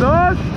dos...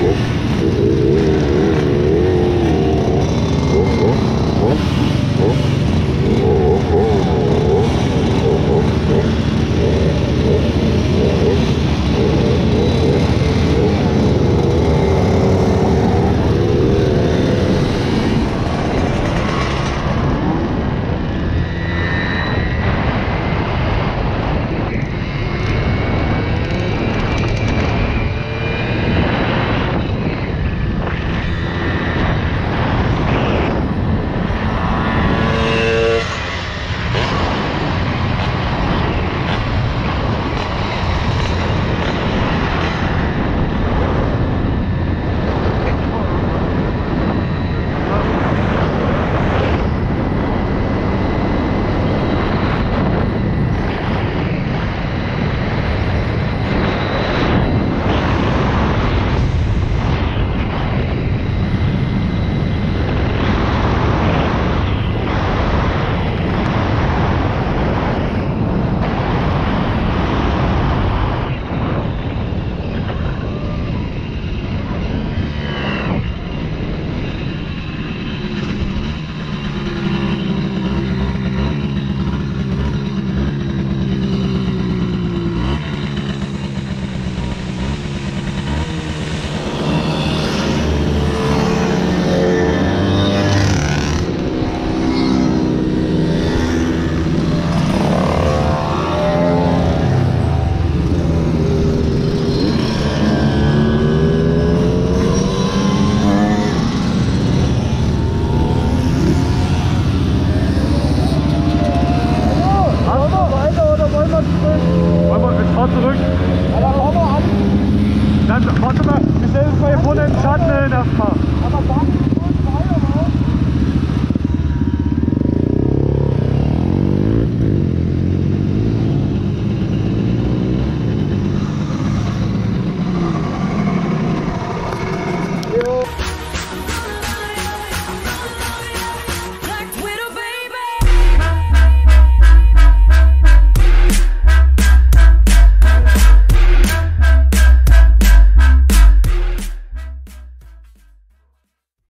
people